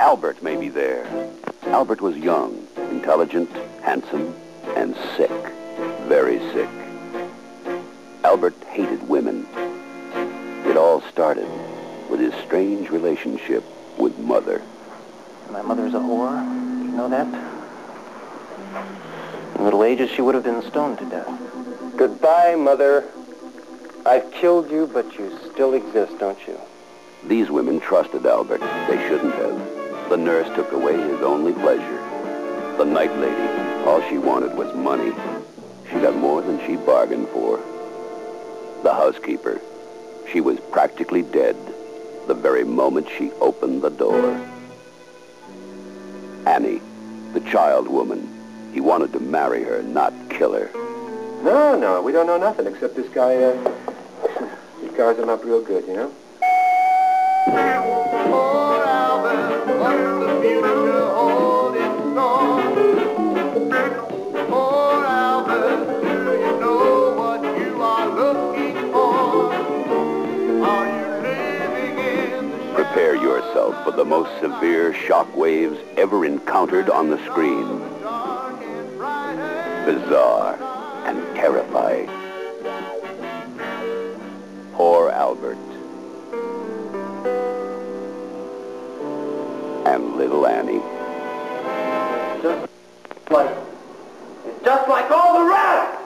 Albert may be there. Albert was young, intelligent, handsome, and sick. Very sick. Albert hated women. It all started with his strange relationship with Mother. My mother's a whore. You know that? In Middle ages, she would have been stoned to death. Goodbye, Mother. I've killed you, but you still exist, don't you? These women trusted Albert. They shouldn't have. The nurse took away his only pleasure. The night lady, all she wanted was money. She got more than she bargained for. The housekeeper, she was practically dead the very moment she opened the door. Annie, the child woman, he wanted to marry her, not kill her. No, no, we don't know nothing except this guy, uh, he guards him up real good, you know? Prepare yourself for the most severe shock waves ever encountered on the screen. dark and brighter? Bizarre and terrifying. Poor Albert. And little Annie. Just like, just like all the rest!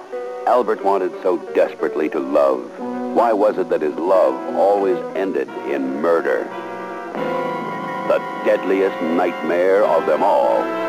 Albert wanted so desperately to love. Why was it that his love always ended in murder? The deadliest nightmare of them all